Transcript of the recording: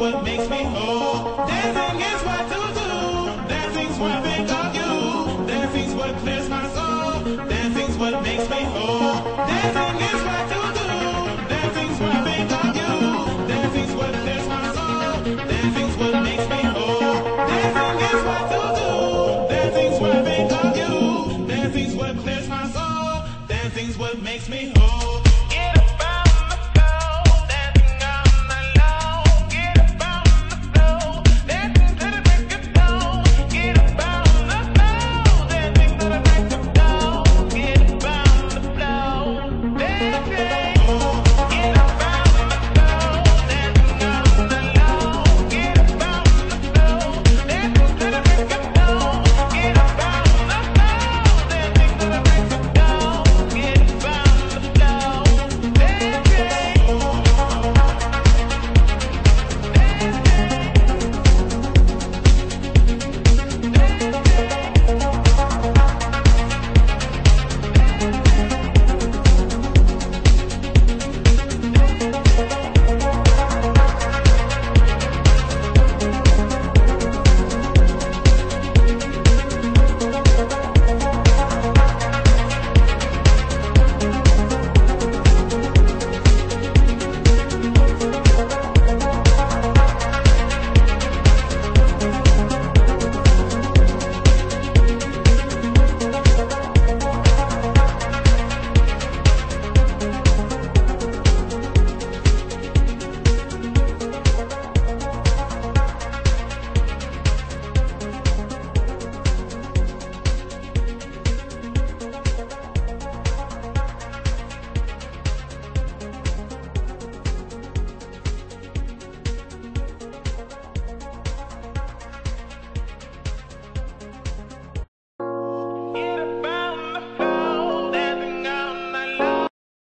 what makes me whole. Dancing is what to do. Dancing's what think of you. Dancing's what clears my soul. Dancing's what makes me whole. Dancing is what to do. Dancing's what think of you. Dancing's what clears my soul. Dancing's what makes me whole. Dancing is what to do. Dancing's what think of you. Dancing's what clears my soul. Dancing's what makes me whole.